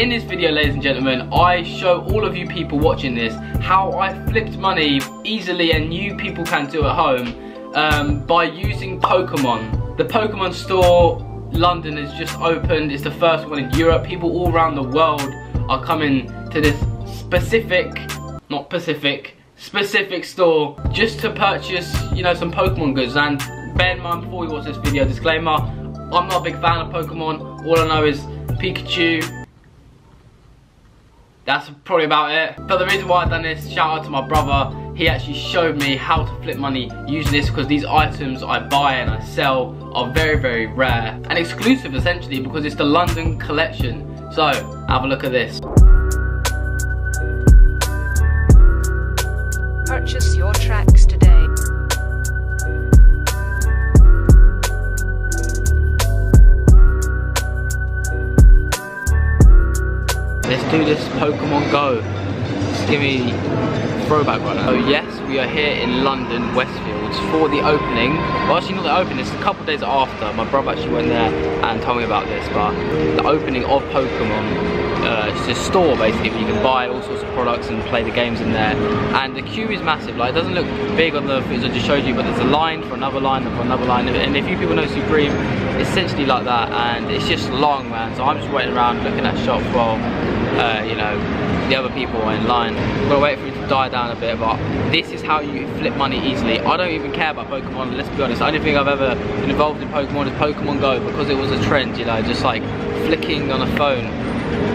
In this video, ladies and gentlemen, I show all of you people watching this how I flipped money easily and you people can do at home um, by using Pokemon. The Pokemon store London has just opened. It's the first one in Europe. People all around the world are coming to this specific, not Pacific, specific store just to purchase, you know, some Pokemon goods. And bear in mind before we watch this video, disclaimer, I'm not a big fan of Pokemon. All I know is Pikachu, that's probably about it. But the reason why I've done this, shout out to my brother, he actually showed me how to flip money using this because these items I buy and I sell are very, very rare and exclusive essentially because it's the London collection. So, have a look at this. Do this Pokemon Go. Just give me throwback right now. So yes, we are here in London, Westfields for the opening. Well actually not the opening, it's a couple days after. My brother actually went there and told me about this, but the opening of Pokemon uh, it's a store basically you can buy all sorts of products and play the games in there and the queue is massive like it doesn't look big on the footage I just showed you but there's a line for another line for another line and if you people know Supreme it's essentially like that and it's just long man so I'm just waiting around looking at shops while uh, you know the other people in line. Gonna wait for it to die down a bit but this is how you flip money easily. I don't even care about Pokemon let's be honest. The only thing I've ever been involved in Pokemon is Pokemon Go because it was a trend you know just like flicking on a phone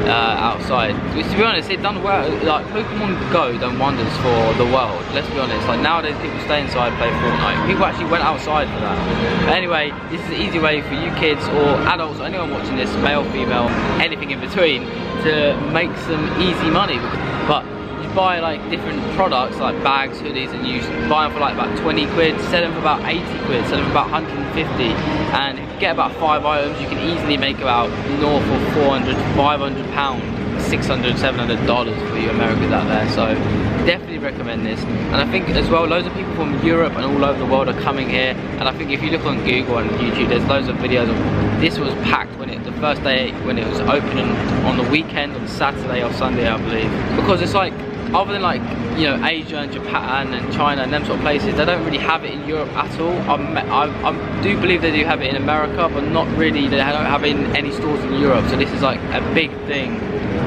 uh, outside. to be honest, it done well. Like Pokemon Go done wonders for the world. Let's be honest. Like nowadays, people stay inside play Fortnite. People actually went outside for that. But anyway, this is an easy way for you kids or adults, or anyone watching this, male, female, anything in between, to make some easy money. But buy like different products like bags, hoodies, and you buy them for like about 20 quid, sell them for about 80 quid, sell them for about 150, and if you get about five items, you can easily make about north of 400, 500 pounds. 600 700 dollars for you Americans out there. So definitely recommend this. And I think as well loads of people from Europe and all over the world are coming here. And I think if you look on Google and YouTube there's loads of videos of this was packed when it the first day when it was opening on the weekend on Saturday or Sunday I believe. Because it's like other than like you know Asia and Japan and China and them sort of places they don't really have it in Europe at all. I, I, I do believe they do have it in America but not really they don't have it in any stores in Europe. So this is like a big thing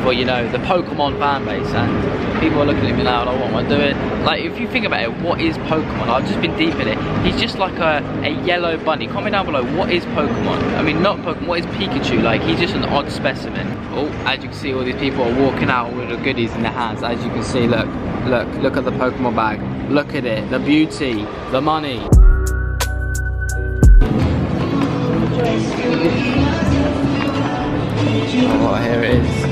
for you know the Pokemon fan base and people are looking at me now like what am I doing? Like if you think about it what is Pokemon? I've just been deep in it. He's just like a, a yellow bunny. Comment down below what is Pokemon? I mean not Pokemon what is Pikachu? Like he's just an odd specimen. Oh as you can see all these people are walking out with the goodies in their hands. As you can see look look look at the Pokemon bag. Look at it. The beauty the money. Oh, here it is.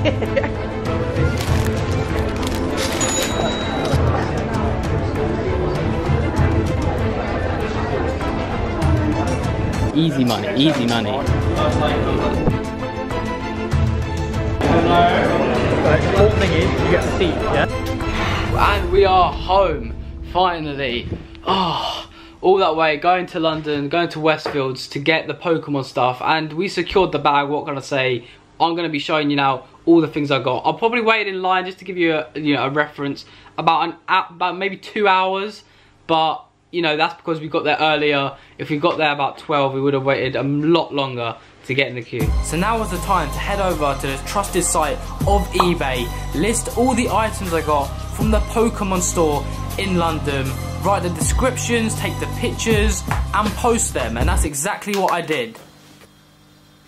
easy money easy money. Thing is you get a seat, yeah? and we are home finally. Oh all that way going to london going to westfields to get the pokemon stuff. And we secured the bag what can i say? I'm going to be showing you now all the things i got i'll probably wait in line just to give you a you know a reference about an about maybe two hours but you know that's because we got there earlier if we got there about 12 we would have waited a lot longer to get in the queue. So now is the time to head over to the trusted site of eBay, list all the items I got from the Pokemon store in London, write the descriptions, take the pictures, and post them. And that's exactly what I did.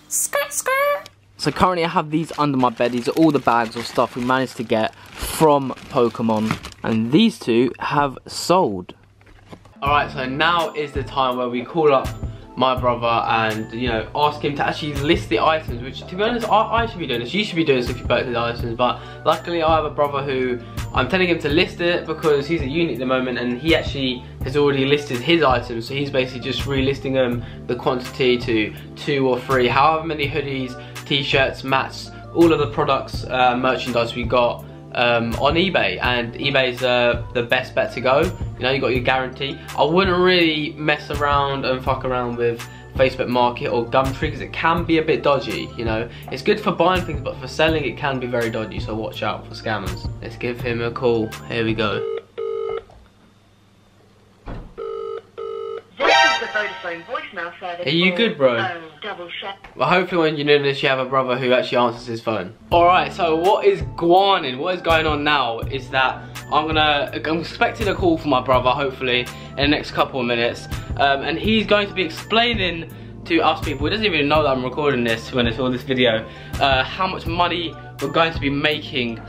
Skirt, skirt. So currently I have these under my bed. These are all the bags or stuff we managed to get from Pokemon. And these two have sold. Alright, so now is the time where we call up my brother and, you know, ask him to actually list the items, which, to be honest, I, I should be doing this. You should be doing this if you purchase the items, but luckily I have a brother who, I'm telling him to list it because he's at uni at the moment and he actually has already listed his items, so he's basically just relisting them, the quantity to two or three, however many hoodies, t-shirts, mats, all of the products, uh, merchandise we got um, on eBay and eBay's uh, the best bet to go. You know, you got your guarantee. I wouldn't really mess around and fuck around with Facebook Market or Gumtree because it can be a bit dodgy, you know. It's good for buying things, but for selling it can be very dodgy, so watch out for scammers. Let's give him a call. Here we go. Vodafone voicemail service. Are you good, bro? Well, hopefully when you do this, you have a brother who actually answers his phone. Alright, so what is going What is going on now is that I'm gonna, I'm expecting a call from my brother, hopefully, in the next couple of minutes. Um, and he's going to be explaining to us people, he doesn't even know that I'm recording this when it's all this video, uh, how much money we're going to be making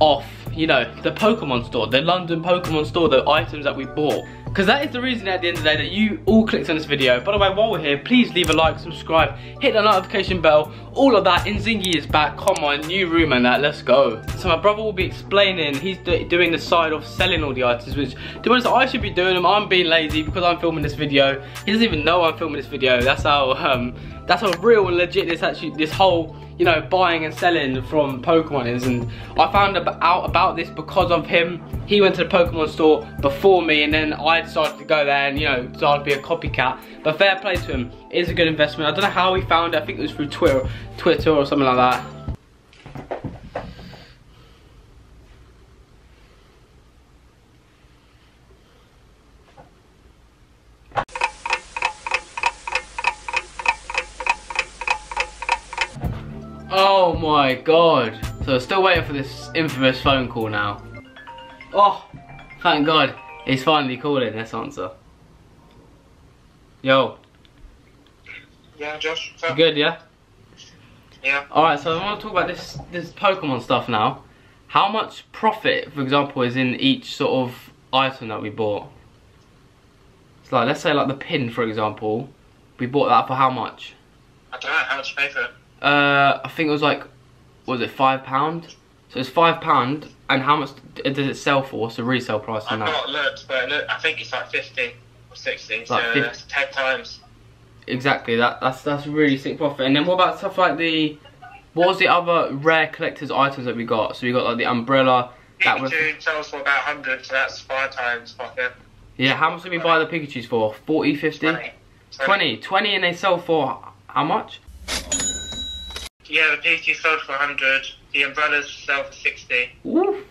off, you know, the Pokemon store, the London Pokemon store, the items that we bought. Because that is the reason at the end of the day that you all clicked on this video. By the way, while we're here, please leave a like, subscribe, hit the notification bell, all of that. Inzinghy is back, come on, new room and that, let's go. So my brother will be explaining, he's do doing the side of selling all the items, which to be honest, I should be doing them. I'm being lazy because I'm filming this video. He doesn't even know I'm filming this video. That's how, um, that's how real and legit this actually, this whole you know, buying and selling from Pokemon is. And I found out about this because of him. He went to the Pokemon store before me and then I decided to go there and, you know, decided to be a copycat. But fair play to him. It is a good investment. I don't know how he found it. I think it was through Twitter, Twitter or something like that. Oh my god. So still waiting for this infamous phone call now. Oh, thank god. He's finally calling, let's answer. Yo, Yeah, Josh. you good, yeah? Yeah. Alright, so I want to talk about this this Pokemon stuff now. How much profit, for example, is in each sort of item that we bought? So like, let's say like the pin, for example. We bought that for how much? I don't know how much you pay for it. Uh, I think it was like, was it five pound? So it's five pound, and how much does it sell for? What's the resale price on I've that? not looked, but look, I think it's like 50 or 60, so 50. that's 10 times. Exactly, that that's that's really sick profit. And then what about stuff like the, what was the other rare collector's items that we got? So we got like the umbrella. That was Pikachu sells for about 100, so that's 5 times profit. yeah. How much did we buy the Pikachu's for? 40, 50? 20. 20, 20 and they sell for how much? Yeah, the Pikachu sold for 100, the umbrellas sell for 60, Ooh,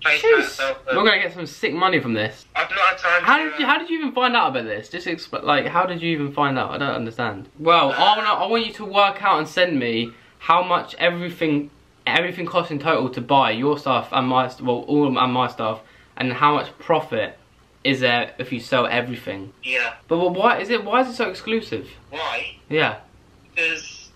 jeez. We're gonna get some sick money from this. I've not had time How to... did you How did you even find out about this? Just explain. Like, how did you even find out? I don't understand. Well, I want I want you to work out and send me how much everything everything costs in total to buy your stuff and my st- well all and my stuff, and how much profit is there if you sell everything. Yeah. But well, why is it? Why is it so exclusive? Why? Yeah. Because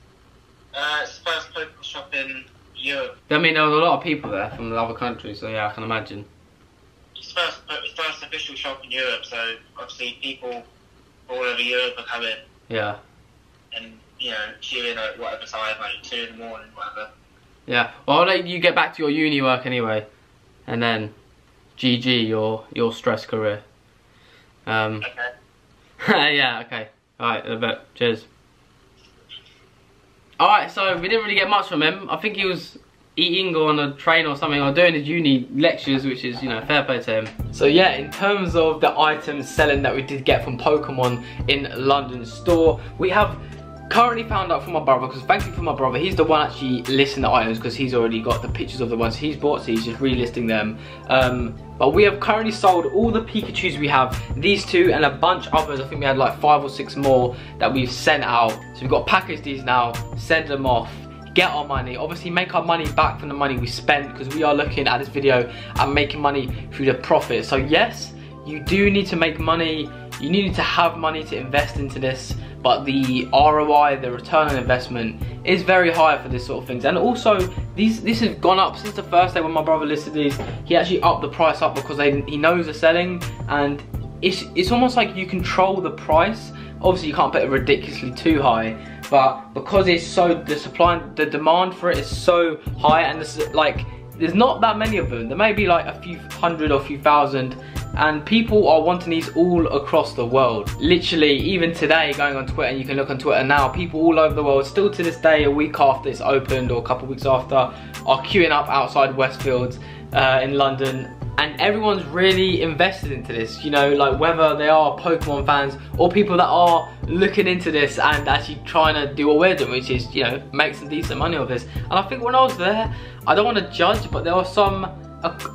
uh, it's the first Pokemon shop in Europe. I mean, there was a lot of people there from other countries, so yeah, I can imagine. It's the first, it's the first official shop in Europe, so obviously people all over Europe are coming. Yeah. and you know, queuing at whatever time, like two in the morning, whatever. Yeah. Well, I'll let you get back to your uni work anyway, and then GG your your stress career. Um. Okay. yeah. Okay. All right. A bit. Cheers. All right. So we didn't really get much from him. I think he was eating or on a train or something or doing his uni lectures, which is you know fair play to him. So yeah, in terms of the items selling that we did get from Pokemon in London store, we have currently found out from my brother because thank you for my brother he's the one actually listing the items because he's already got the pictures of the ones he's bought so he's just relisting them. Um, but we have currently sold all the Pikachus we have these two and a bunch others. I think we had like five or six more that we've sent out. So we've got to package these now send them off get our money obviously make our money back from the money we spent because we are looking at this video and making money through the profit. So yes you do need to make money. You need to have money to invest into this but the ROI, the return on investment is very high for this sort of things. And also, these this has gone up since the first day when my brother listed these. He actually upped the price up because they, he knows they're selling and it's, it's almost like you control the price. Obviously, you can't put it ridiculously too high, but because it's so, the supply, the demand for it is so high and this like, there's not that many of them. There may be like a few hundred or a few thousand and people are wanting these all across the world. Literally, even today, going on Twitter, and you can look on Twitter now, people all over the world, still to this day, a week after it's opened or a couple weeks after, are queuing up outside Westfields uh, in London and everyone's really invested into this you know like whether they are pokemon fans or people that are looking into this and actually trying to do what we're doing which is you know make some decent money of this and i think when i was there i don't want to judge but there were some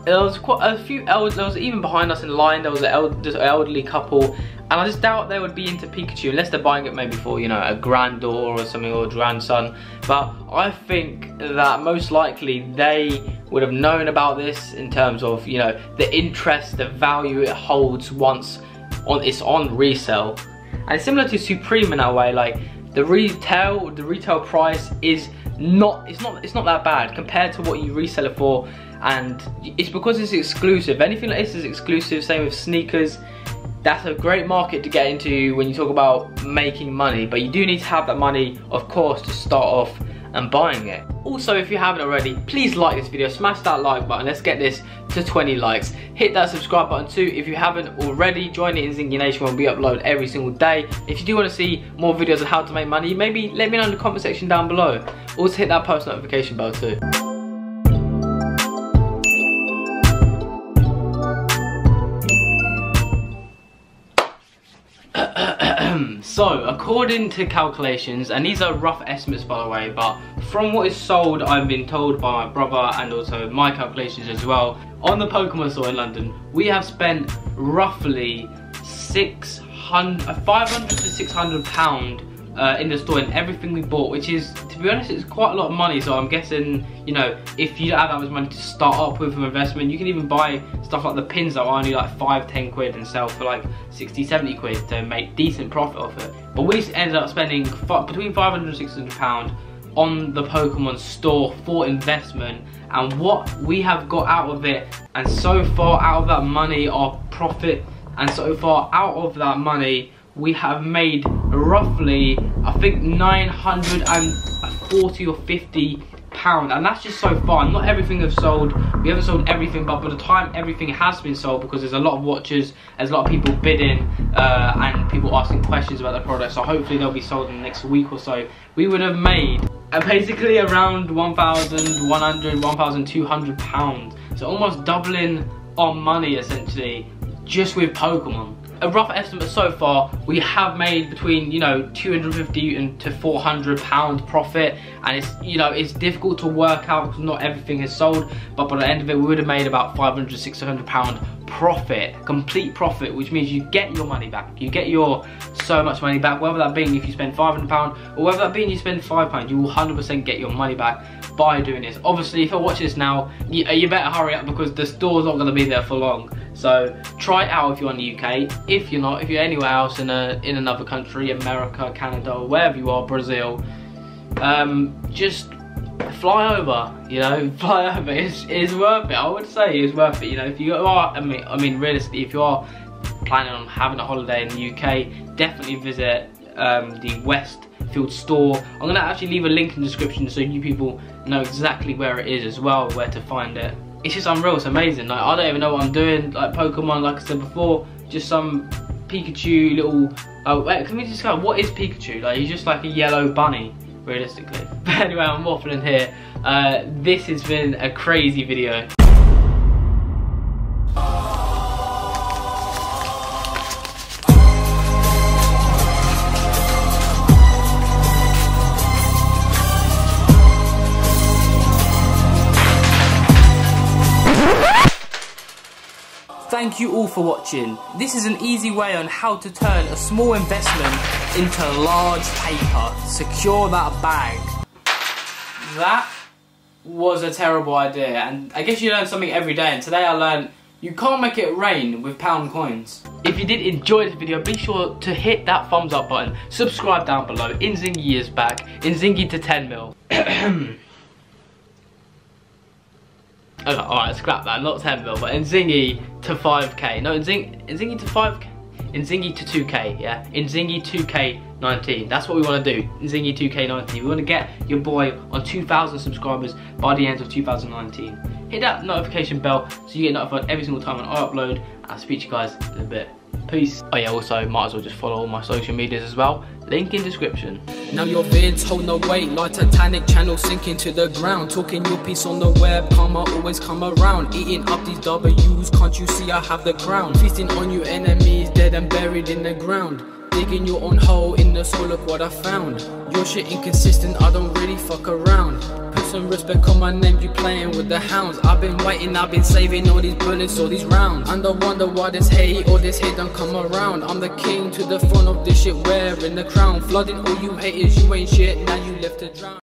there was quite a few elders, there was even behind us in line, there was an eld elderly couple, and I just doubt they would be into Pikachu unless they're buying it maybe for, you know, a granddaughter or something or a grandson. But I think that most likely they would have known about this in terms of, you know, the interest, the value it holds once on it's on resale. And similar to Supreme in that way, like the retail, the retail price is not, it's not, it's not that bad compared to what you resell it for and it's because it's exclusive. Anything like this is exclusive, same with sneakers. That's a great market to get into when you talk about making money, but you do need to have that money, of course, to start off and buying it. Also, if you haven't already, please like this video, smash that like button, let's get this to 20 likes. Hit that subscribe button too if you haven't already. Join the Zingy Nation when we upload every single day. If you do want to see more videos on how to make money, maybe let me know in the comment section down below. Also hit that post notification bell too. So, according to calculations, and these are rough estimates by the way, but from what is sold, I've been told by my brother and also my calculations as well, on the Pokemon store in London, we have spent roughly 600, uh, 500 to 600 pound uh, in the store and everything we bought, which is, to be honest, it's quite a lot of money. So I'm guessing, you know, if you don't have that much money to start up with an investment, you can even buy stuff like the pins that are only like 5, 10 quid and sell for like 60, 70 quid to make decent profit off it. But we ended up spending between 500 and 600 pound on the Pokemon store for investment and what we have got out of it and so far out of that money our profit and so far out of that money we have made roughly, I think 940 or 50 pound. And that's just so far. Not everything has sold. We haven't sold everything but by the time everything has been sold because there's a lot of watchers there's a lot of people bidding uh, and people asking questions about the product. So hopefully they'll be sold in the next week or so. We would have made uh, basically around 1,100 1,200 pounds. So almost doubling our money essentially just with Pokemon a rough estimate so far, we have made between, you know, 250 and to 400 pound profit. And it's, you know, it's difficult to work out because not everything is sold. But by the end of it, we would have made about 500, 600 pound profit, complete profit, which means you get your money back. You get your so much money back, whether that being if you spend 500 pound or whether that being you spend five pound, you will 100% get your money back by doing this. Obviously, if you're watching this now, you, you better hurry up because the store's not going to be there for long. So try it out if you're in the UK. If you're not, if you're anywhere else in a in another country, America, Canada, wherever you are, Brazil, um, just fly over. You know, fly over. It's, worth it. I would say it's worth it. You know, if you are, I mean, I mean, realistically, if you are planning on having a holiday in the UK, definitely visit um, the Westfield store. I'm gonna actually leave a link in the description so you people know exactly where it is as well, where to find it it's just unreal, it's amazing. Like I don't even know what I'm doing. Like Pokemon, like I said before, just some Pikachu little. Oh, wait, can we just go? What is Pikachu? Like he's just like a yellow bunny, realistically. But anyway, I'm waffling here. Uh, this has been a crazy video. Thank you all for watching. This is an easy way on how to turn a small investment into large paper. Secure that bag. That was a terrible idea, and I guess you learn something every day, and today I learned you can't make it rain with pound coins. If you did enjoy this video, be sure to hit that thumbs up button, subscribe down below. Inzinghy is back, Inzinghy to 10 mil. Oh, okay, alright, scrap that, not 10 mil, but Nzingi to 5k. No, Nzing, Nzingi to 5k. Nzingi to 2k, yeah? Nzingi 2k19. That's what we want to do. Nzingi 2k19. We want to get your boy on 2,000 subscribers by the end of 2019. Hit that notification bell so you get notified every single time when I upload. I'll speak to you guys in a bit. Peace. Oh yeah, also might as well just follow all my social medias as well. Link in description. Now your vids hold no weight, like Titanic channel sinking to the ground. Talking your piece on the web, karma always come around. Eating up these W's, can't you see I have the crown? Feasting on your enemies, dead and buried in the ground. Digging your own hole in the soul, of what I found. Your shit inconsistent, I don't really fuck around. Some respect on my name, you playing with the hounds. I've been waiting, I've been saving all these bullets, all these rounds. And I wonder why this hate or this hate don't come around. I'm the king to the front of this shit, wearing the crown. Flooding all you haters, you ain't shit, now you left to drown.